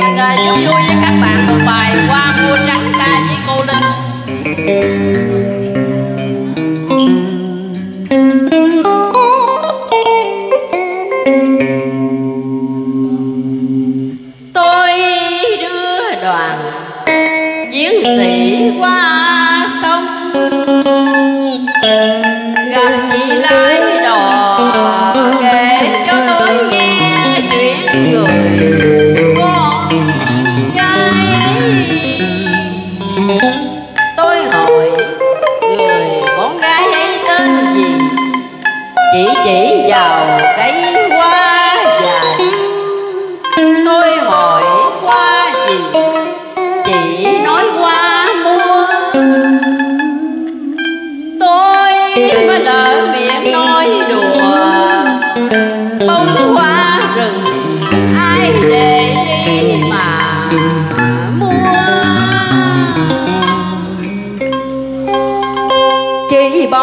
Mình à, giúp vui với các bạn một bài qua mua trắng ca với cô Linh. Tôi đưa đoàn chiến sĩ qua sông.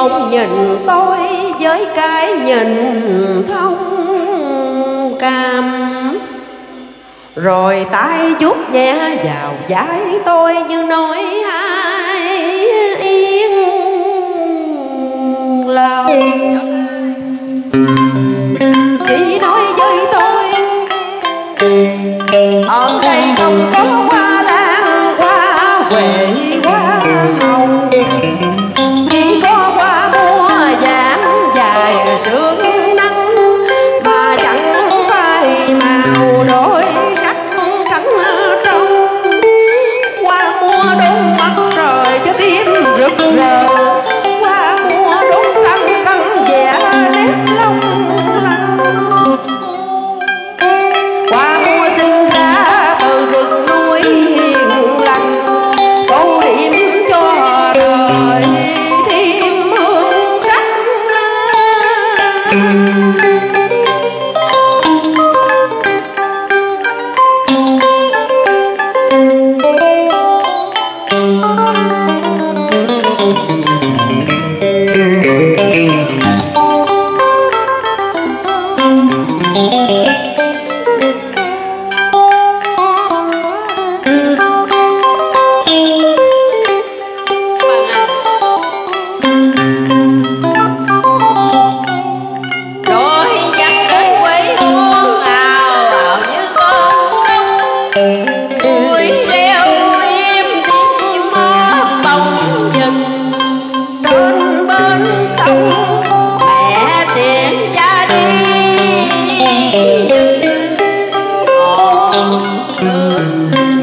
Ông nhìn tôi với cái nhìn thông cảm. Rồi tay vuốt nhẹ vào vai tôi như nói hai yên lòng. Chỉ nói với tôi Ở đây không có hoa lan, hoa huệ, hoa. Mm-hmm.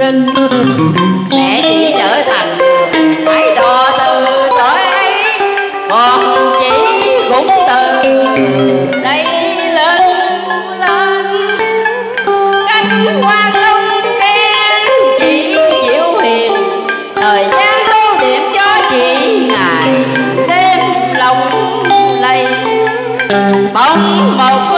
rừng mẹ chỉ trở thành thái đò từ tuổi ấy còn chỉ cũng từ đây lên lên. Cánh hoa sông khen chỉ diệu hiền. Thời gian tô điểm cho chị ngày đêm lòng lầy. Bóng một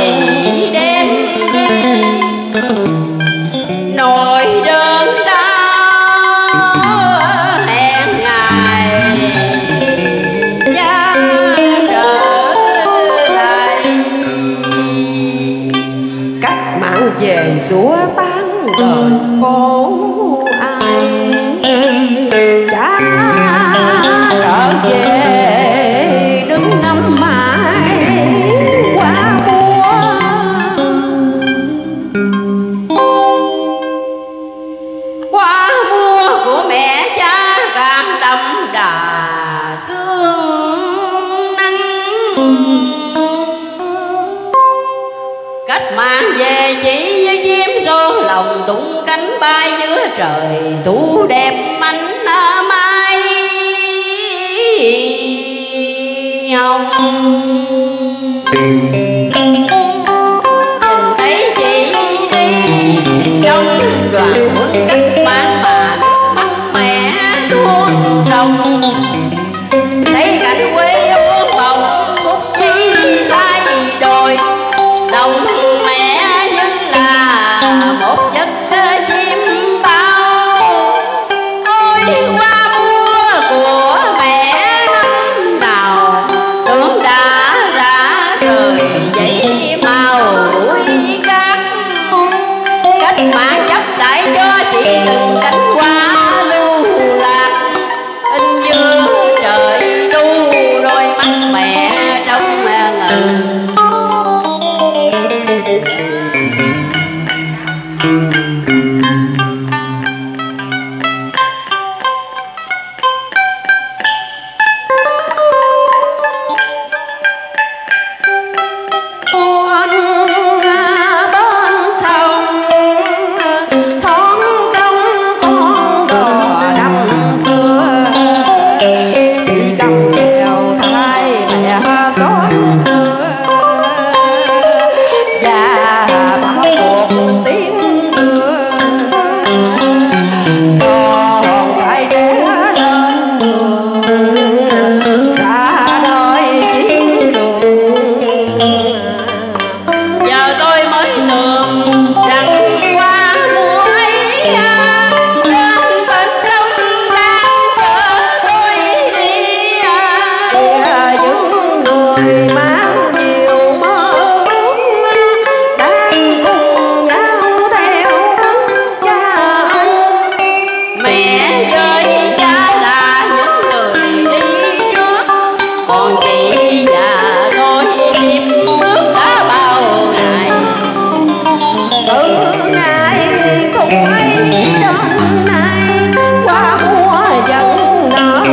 xua tan đời khổ ai. Trả trở về, đứng ngắm mãi qua mùa. Qua mùa của mẹ cha càng đậm đà sương nắng. cánh bay giữa trời tu đẹp mảnh mai. Hồng Hãy subscribe cho kênh Ghiền Mì Gõ Để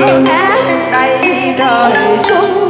mãi ngát đầy trời xuân